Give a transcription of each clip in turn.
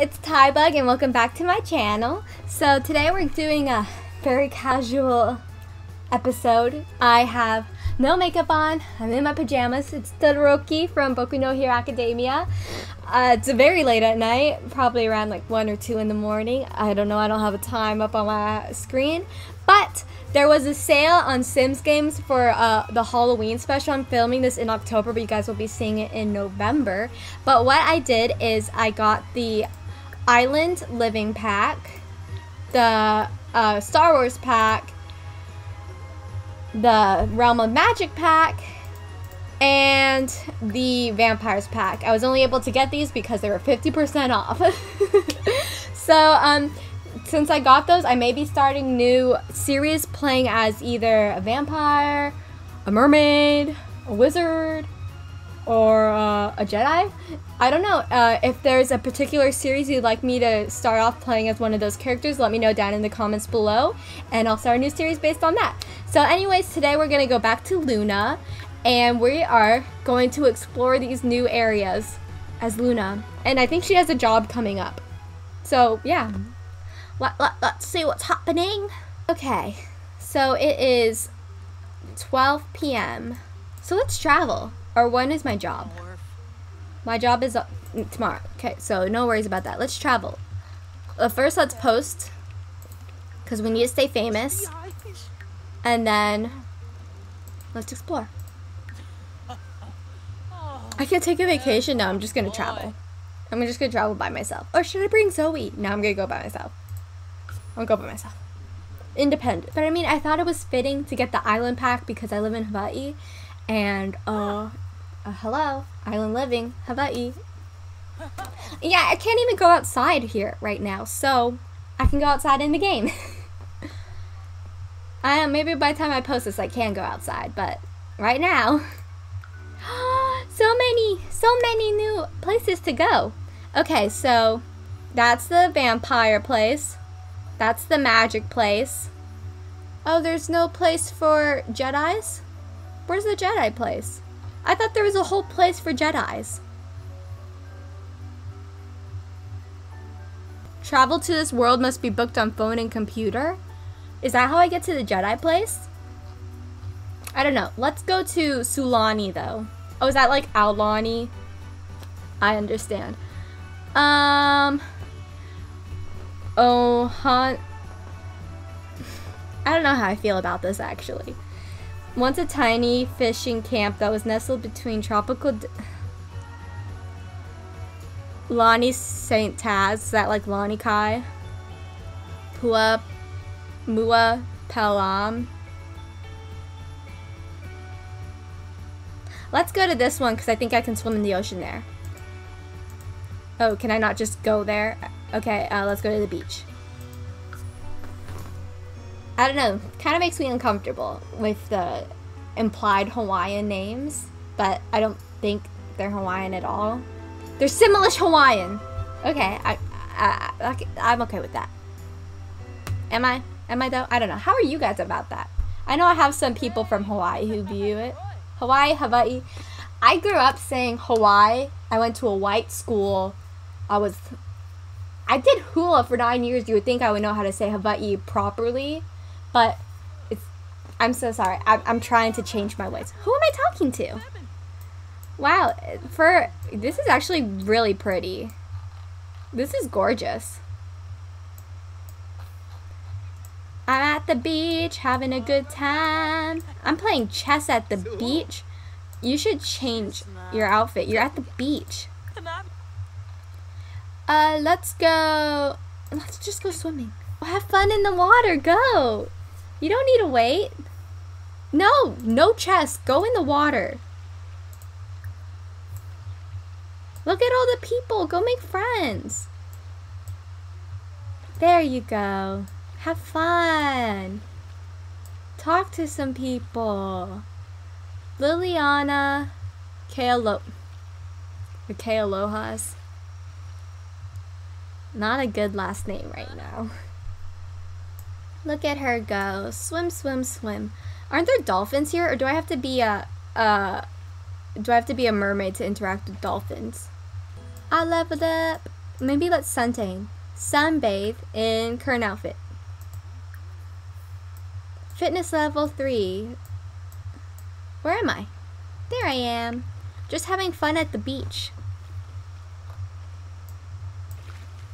it's TaiBug and welcome back to my channel. So today we're doing a very casual episode. I have no makeup on, I'm in my pajamas. It's Todoroki from Boku no Hero Academia. Uh, it's very late at night, probably around like 1 or 2 in the morning. I don't know, I don't have a time up on my screen. But there was a sale on Sims games for uh, the Halloween special. I'm filming this in October, but you guys will be seeing it in November. But what I did is I got the Island Living Pack, the uh, Star Wars pack, the Realm of Magic pack, and the Vampires pack. I was only able to get these because they were 50% off. so, um, since I got those, I may be starting new series playing as either a vampire, a mermaid, a wizard, or uh, a Jedi. I don't know. Uh, if there's a particular series you'd like me to start off playing as one of those characters, let me know down in the comments below, and I'll start a new series based on that. So anyways, today we're going to go back to Luna, and we are going to explore these new areas as Luna. And I think she has a job coming up. So, yeah. Let, let, let's see what's happening. Okay, so it is 12 p.m. So let's travel. Or when is my job? My job is uh, tomorrow. Okay, so no worries about that. Let's travel. Uh, first, let's post. Because we need to stay famous. And then, let's explore. I can't take a vacation now. I'm just going to travel. I'm just going to travel by myself. Or should I bring Zoe? No, I'm going to go by myself. I'll go by myself. Independent. But I mean, I thought it was fitting to get the island pack because I live in Hawaii. And, uh, uh hello, island living, Hawaii. Yeah, I can't even go outside here right now. So, I can go outside in the game. I maybe by the time I post this, I can go outside. But right now, so many, so many new places to go. Okay, so that's the vampire place. That's the magic place. Oh, there's no place for Jedis? Where's the Jedi place? I thought there was a whole place for Jedis. Travel to this world must be booked on phone and computer? Is that how I get to the Jedi place? I don't know. Let's go to Sulani, though. Oh, is that like Aulani? I understand. Um... Oh, haunt. I don't know how I feel about this actually. Once a tiny fishing camp that was nestled between tropical. Lani St. Taz, is that like Lanikai? Pua Mua Pelam. Let's go to this one because I think I can swim in the ocean there. Oh, can I not just go there? Okay, uh, let's go to the beach. I don't know, kind of makes me uncomfortable with the implied Hawaiian names, but I don't think they're Hawaiian at all. They're Simlish Hawaiian. Okay, I, I, I, I'm okay with that. Am I? Am I though? I don't know. How are you guys about that? I know I have some people from Hawaii who view it. Hawaii, Hawaii. I grew up saying Hawaii. I went to a white school. I was I did hula for nine years. You would think I would know how to say Hawaii properly, but it's. I'm so sorry. I'm, I'm trying to change my ways. Who am I talking to? Wow, for this is actually really pretty. This is gorgeous. I'm at the beach having a good time. I'm playing chess at the beach. You should change your outfit. You're at the beach. Uh, let's go. Let's just go swimming. have fun in the water. Go. You don't need to wait. No, no chest. Go in the water. Look at all the people. Go make friends. There you go. Have fun. Talk to some people. Liliana Kealo or Kealohas. Not a good last name right now. Look at her go. Swim, swim, swim. Aren't there dolphins here? Or do I have to be a, uh, do I have to be a mermaid to interact with dolphins? I leveled up. maybe let's suntan. Sunbathe in current outfit. Fitness level 3. Where am I? There I am. Just having fun at the beach.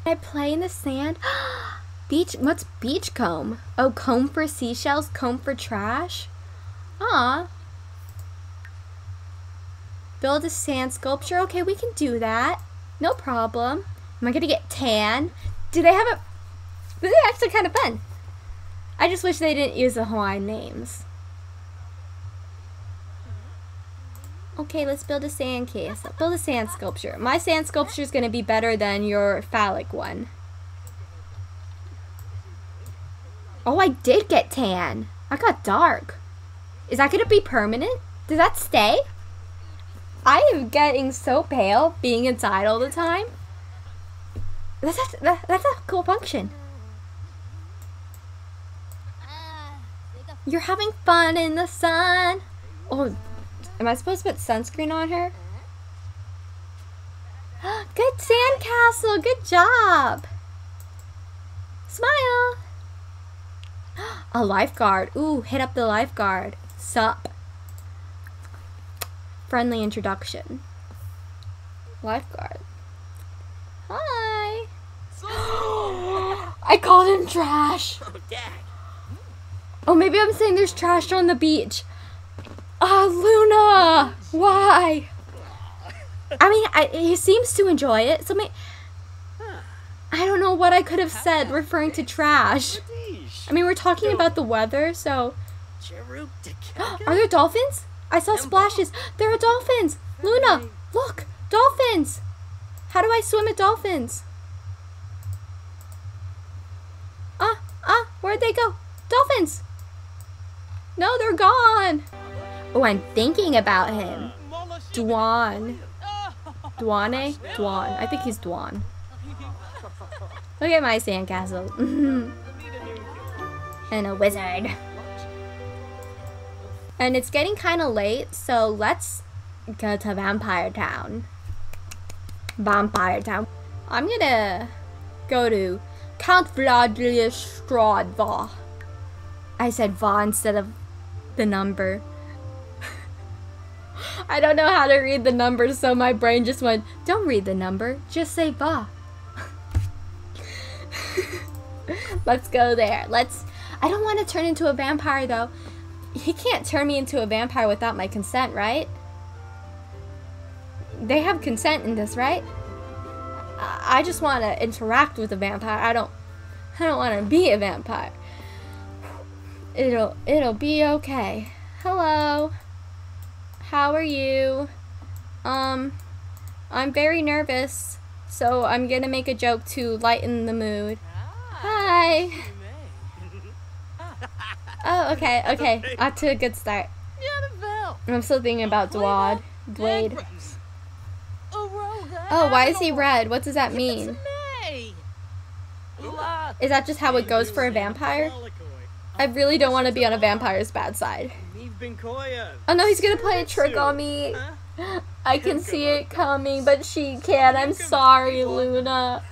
I play in the sand. beach, what's beach comb? Oh, comb for seashells, comb for trash? Aw. Build a sand sculpture. Okay, we can do that. No problem. Am I gonna get tan? Do they have a... This is actually kind of fun. I just wish they didn't use the Hawaiian names. Okay, let's build a sand case. build a sand sculpture. My sand sculpture is going to be better than your phallic one. Oh, I did get tan. I got dark. Is that going to be permanent? Does that stay? I am getting so pale being inside all the time. That's a, that's a cool function. You're having fun in the sun. Oh, am I supposed to put sunscreen on her? Good sandcastle. Good job. Smile. A lifeguard. Ooh, hit up the lifeguard. Sup. Friendly introduction. Lifeguard. Hi. I called him trash. Oh, maybe I'm saying there's trash on the beach. Ah, Luna! Why? I mean, I, he seems to enjoy it, so may, I don't know what I could have said referring to trash. I mean, we're talking about the weather, so... Are there dolphins? I saw splashes. There are dolphins! Luna, look! Dolphins! How do I swim at dolphins? Ah, ah, where'd they go? Dolphins! No, they're gone. Oh, I'm thinking about him. Dwan. Dwane? Dwan. I think he's Dwan. Look at my sandcastle. and a wizard. And it's getting kind of late, so let's go to Vampire Town. Vampire Town. I'm gonna go to Count Vladimir Straud Va. I said Va instead of the number. I don't know how to read the number, so my brain just went, don't read the number, just say va. Let's go there. Let's, I don't want to turn into a vampire though. He can't turn me into a vampire without my consent, right? They have consent in this, right? I just want to interact with a vampire. I don't, I don't want to be a vampire. It'll it'll be okay. Hello. How are you? Um I'm very nervous, so I'm going to make a joke to lighten the mood. Hi. Oh, okay, okay. Off to a good start. I'm still thinking about Dwad. Dwade. Oh, why is he red? What does that mean? Is that just how it goes for a vampire? I really don't want to be on a vampire's bad side. Oh no, he's gonna play a trick on me. I can see it coming, but she can't. I'm sorry, Luna.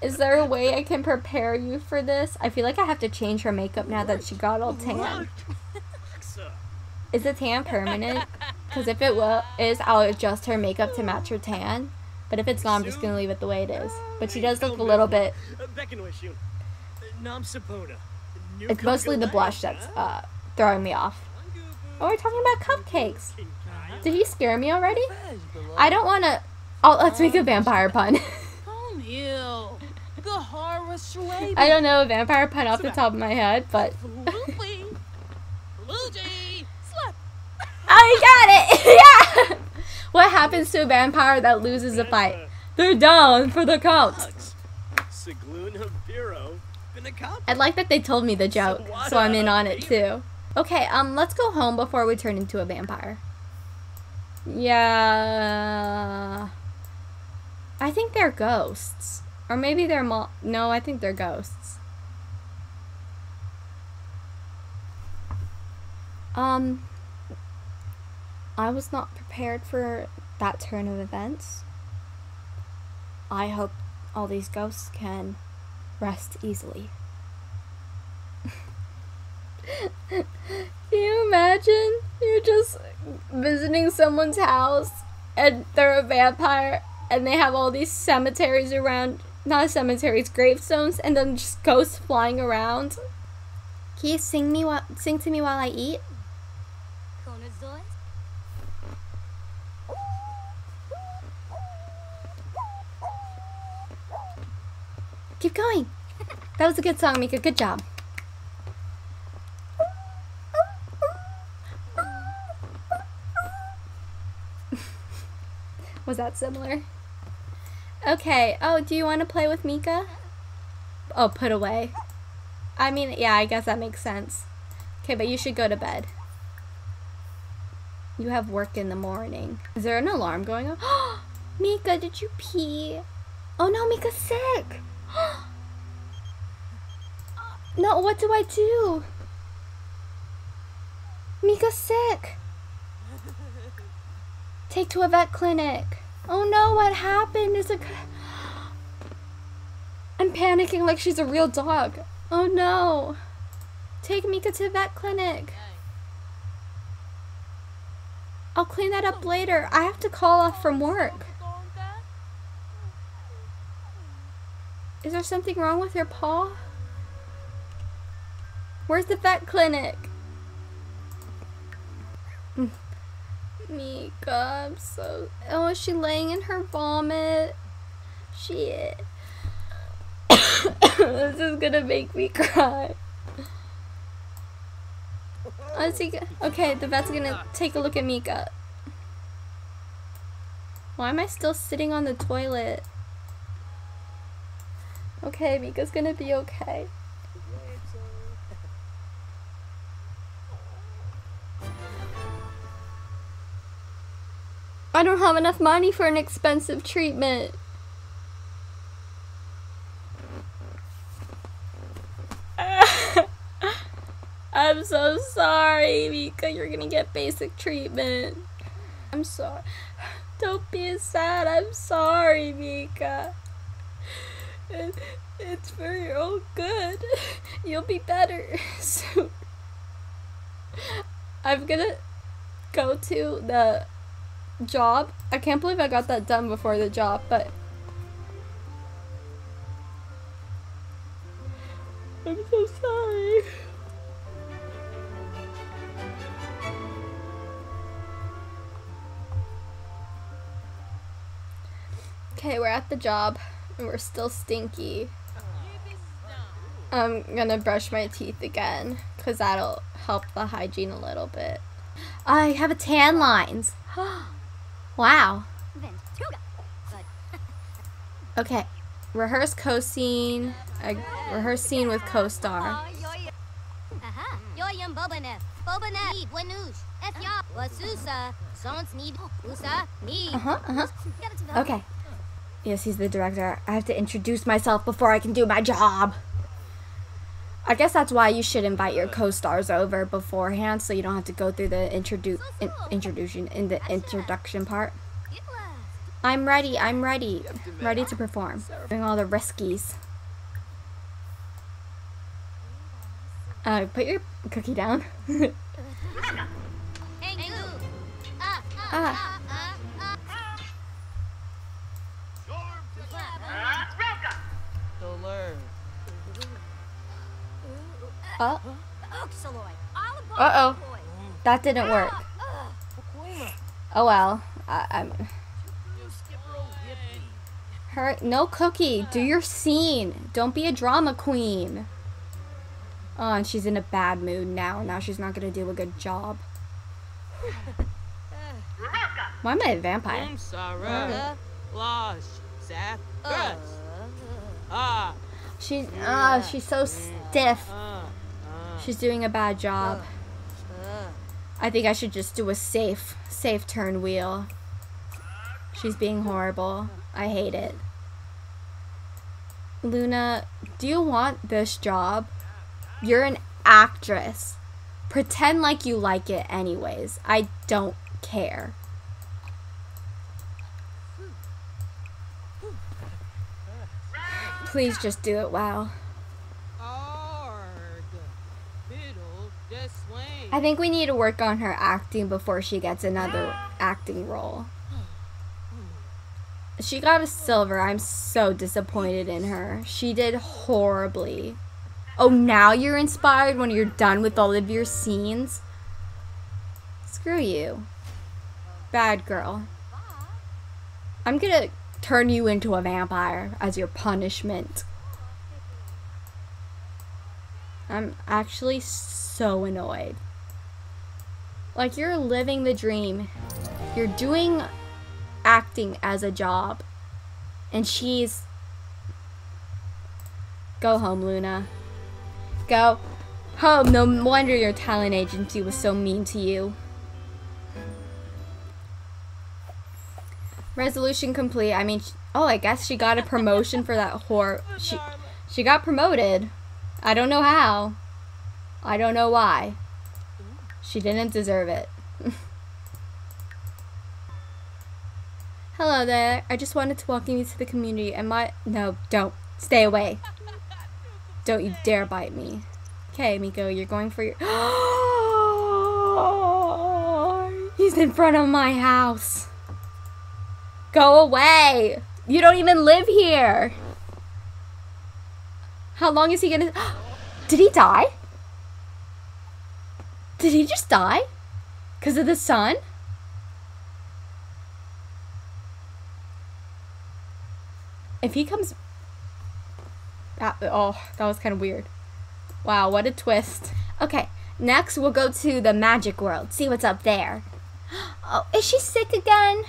Is there a way I can prepare you for this? I feel like I have to change her makeup now that she got all tan. Is the tan permanent? Because if it will, is, I'll adjust her makeup to match her tan. But if it's not, I'm just going to leave it the way it is. But she does look a little bit... It's mostly the blush that's uh, throwing me off. Oh, we're talking about cupcakes. Did he scare me already? I don't want to... Oh, let's make a vampire pun. I don't know a vampire pun off the top of my head, but... I got it! yeah! What happens to a vampire that loses a fight? They're down for the count. I like that they told me the joke, so I'm in on it too. Okay, um, let's go home before we turn into a vampire. Yeah. I think they're ghosts. Or maybe they're mo- No, I think they're ghosts. Um, I was not prepared for that turn of events. I hope all these ghosts can rest easily. Can you imagine? You're just visiting someone's house and they're a vampire and they have all these cemeteries around not cemeteries, gravestones, and then just ghosts flying around. Can you sing me while sing to me while I eat? Keep going. That was a good song, Mika. Good job. was that similar? Okay. Oh, do you want to play with Mika? Oh, put away. I mean, yeah, I guess that makes sense. Okay, but you should go to bed. You have work in the morning. Is there an alarm going on? Mika, did you pee? Oh no, Mika's sick. no, what do I do? Mika's sick. Take to a vet clinic. Oh no, what happened? Is it... I'm panicking like she's a real dog. Oh no. Take Mika to vet clinic. I'll clean that up later. I have to call off from work. Is there something wrong with your paw? Where's the vet clinic? Mika, I'm so... Oh, is she laying in her vomit? Shit. this is gonna make me cry. Let's see. Okay, the vet's gonna take a look at Mika. Why am I still sitting on the toilet? Okay, Mika's gonna be okay. I don't have enough money for an expensive treatment. I'm so sorry, Mika. You're gonna get basic treatment. I'm sorry. Don't be sad. I'm sorry, Mika. It, it's for your own good. You'll be better soon. I'm gonna go to the job. I can't believe I got that done before the job, but I'm so sorry. Okay, we're at the job and we're still stinky. I'm gonna brush my teeth again because that'll help the hygiene a little bit. I have a tan lines. Wow. Okay. Rehearse co-scene. Rehearse scene with co-star. Uh-huh, uh-huh. Okay. Yes, he's the director. I have to introduce myself before I can do my job. I guess that's why you should invite your co-stars over beforehand, so you don't have to go through the introdu in introduction in the introduction part. I'm ready. I'm ready. Ready to perform. Doing all the riskies. Uh, put your cookie down. ah. Oh. Uh-oh. That didn't work. Oh well. I, I'm... Her, no cookie. Do your scene. Don't be a drama queen. Oh, and she's in a bad mood now. Now she's not gonna do a good job. Why am I a vampire? Uh. She, ah, she's so stiff. She's doing a bad job. Uh. I think I should just do a safe, safe turn wheel. She's being horrible. I hate it. Luna, do you want this job? You're an actress. Pretend like you like it anyways. I don't care. Please just do it well. I think we need to work on her acting before she gets another acting role. She got a silver. I'm so disappointed in her. She did horribly. Oh, now you're inspired when you're done with all of your scenes? Screw you. Bad girl. I'm gonna turn you into a vampire as your punishment. I'm actually so annoyed. Like, you're living the dream. You're doing acting as a job. And she's... Go home, Luna. Go home. No wonder your talent agency was so mean to you. Resolution complete. I mean, oh, I guess she got a promotion for that whore. She, she got promoted. I don't know how. I don't know why. She didn't deserve it. Hello there. I just wanted to welcome you to the community and my- No, don't. Stay away. Don't you dare bite me. Okay, Miko, you're going for your- He's in front of my house. Go away. You don't even live here. How long is he gonna- Did he die? Did he just die? Because of the sun? If he comes... That, oh, that was kind of weird. Wow, what a twist. Okay, next we'll go to the magic world. See what's up there. Oh, is she sick again?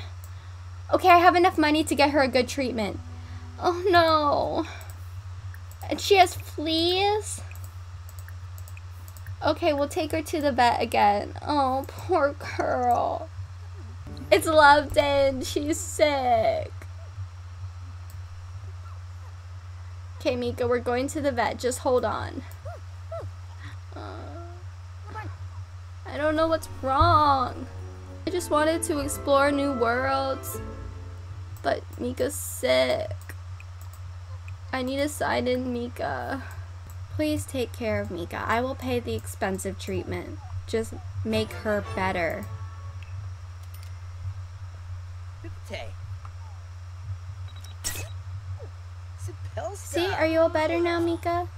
Okay, I have enough money to get her a good treatment. Oh no. And she has fleas? Okay, we'll take her to the vet again. Oh, poor girl. It's Love Day and she's sick. Okay, Mika, we're going to the vet. Just hold on. Uh, I don't know what's wrong. I just wanted to explore new worlds. But Mika's sick. I need a sign in Mika. Please take care of Mika. I will pay the expensive treatment. Just make her better. See, are you all better now, Mika?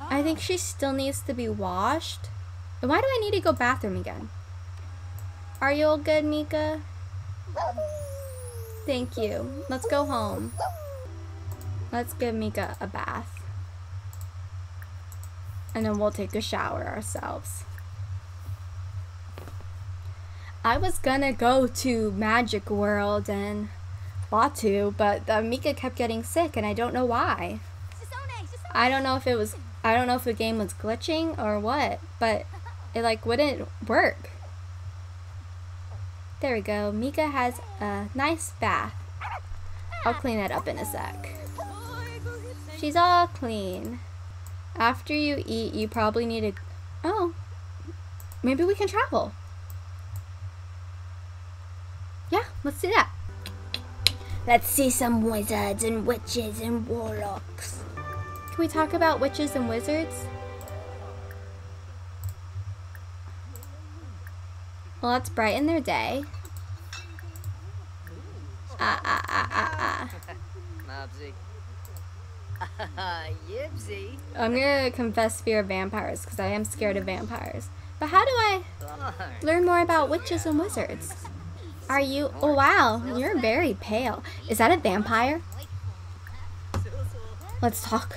I think she still needs to be washed. And why do I need to go bathroom again? Are you all good, Mika? Thank you. Let's go home. Let's give Mika a bath. And then we'll take a shower ourselves. I was gonna go to Magic World and Batuu, but uh, Mika kept getting sick and I don't know why. I don't know if it was, I don't know if the game was glitching or what, but it like wouldn't work. There we go. Mika has a nice bath. I'll clean that up in a sec. She's all clean. After you eat, you probably need to... Oh. Maybe we can travel. Yeah, let's do that. Let's see some wizards and witches and warlocks. Can we talk about witches and wizards? Well, let's brighten their day. Ah, ah, ah, ah, ah. Yipsy. I'm gonna confess fear of vampires because I am scared of vampires. But how do I learn more about witches and wizards? Are you? Oh wow, you're very pale. Is that a vampire? Let's talk.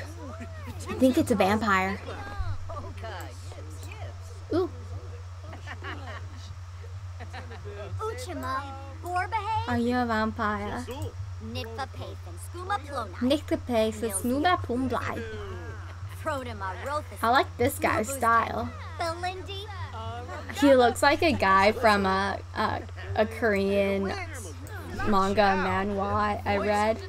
I think it's a vampire. Ooh. Are you a vampire? Nyctopace snuma plumblai. I like this guy's style. He looks like a guy from a, a, a Korean manga manhwa I read.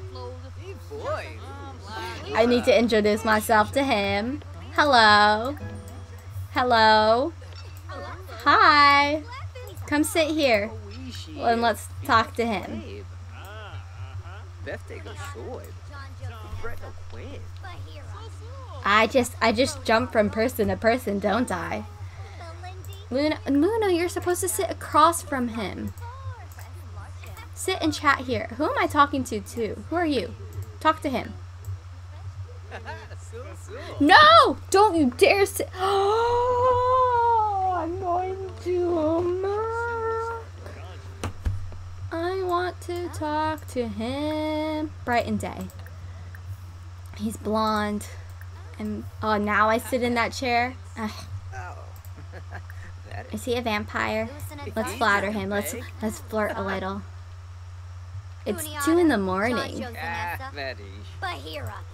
I need to introduce myself to him. Hello. Hello. Hi. Come sit here. And let's talk to him. I just I just jump from person to person, don't I? Luna, Luna, you're supposed to sit across from him. Sit and chat here. Who am I talking to, too? Who are you? Talk to him. No! Don't you dare sit. Oh, I'm going to Mark. I want to talk to him. Bright and day. He's blonde. And oh, now I sit in that chair. Ugh. Oh. Is he a vampire? Let's flatter him. Let's let's flirt a little. It's two in the morning. Ah,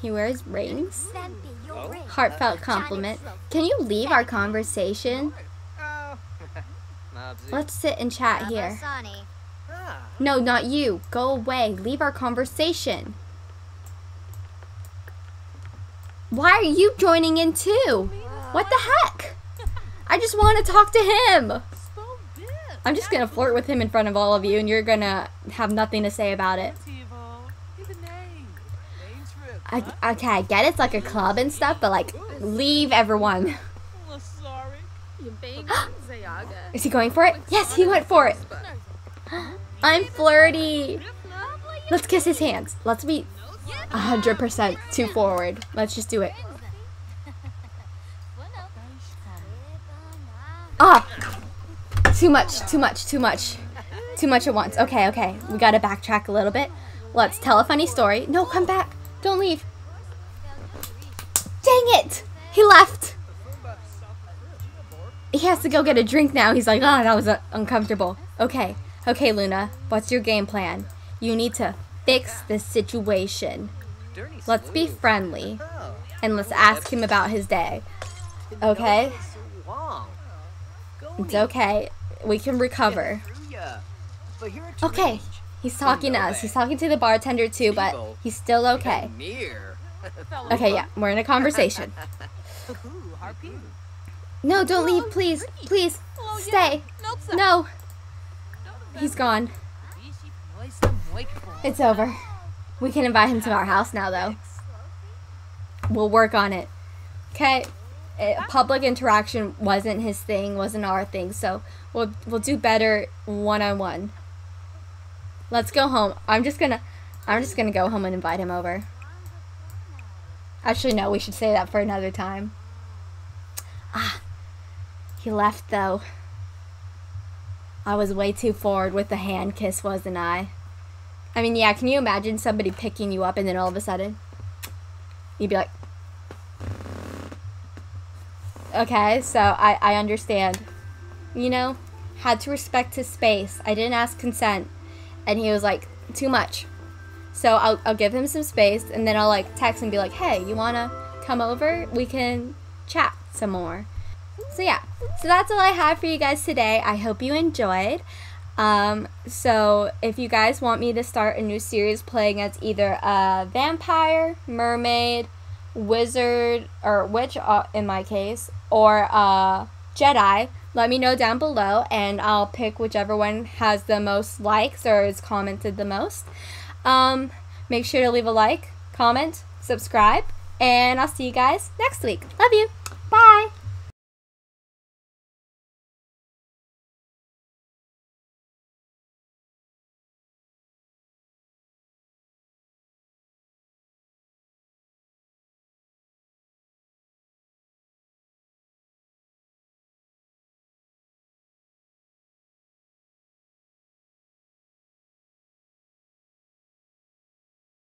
he wears rings. Oh. Heartfelt compliment. Can you leave our conversation? Oh. Let's sit and chat here. No, not you. Go away. Leave our conversation. Why are you joining in too? What the heck? I just want to talk to him. I'm just gonna flirt with him in front of all of you, and you're gonna have nothing to say about it. I, okay, I get it's like a club and stuff, but like, leave everyone. Is he going for it? Yes, he went for it. I'm flirty. Let's kiss his hands. Let's be 100% too forward. Let's just do it. Ah! Too much, too much, too much. Too much at once. Okay, okay. We gotta backtrack a little bit. Let's tell a funny story. No, come back. Don't leave. Dang it! He left. He has to go get a drink now. He's like, oh, that was uh, uncomfortable. Okay, okay, Luna. What's your game plan? You need to fix the situation. Let's be friendly. And let's ask him about his day. Okay? It's okay. We can recover. Okay. He's talking to us. He's talking to the bartender too, but he's still okay. Okay, yeah. We're in a conversation. No, don't leave, please. Please. Stay. No. He's gone. It's over. We can invite him to our house now, though. We'll work on it. Okay? It, public interaction wasn't his thing, wasn't our thing, so we'll we'll do better one on one. Let's go home. I'm just gonna I'm just gonna go home and invite him over. Actually, no, we should say that for another time. Ah, he left though. I was way too forward with the hand kiss, wasn't I? I mean, yeah, can you imagine somebody picking you up and then all of a sudden you'd be like, okay, so I, I understand. You know, had to respect his space. I didn't ask consent. And he was like, too much. So I'll, I'll give him some space and then I'll like text and be like, hey, you wanna come over? We can chat some more. So yeah, so that's all I have for you guys today. I hope you enjoyed. Um, so if you guys want me to start a new series playing as either a vampire, mermaid, wizard, or witch uh, in my case, or a Jedi, let me know down below and I'll pick whichever one has the most likes or is commented the most. Um, make sure to leave a like, comment, subscribe, and I'll see you guys next week. Love you!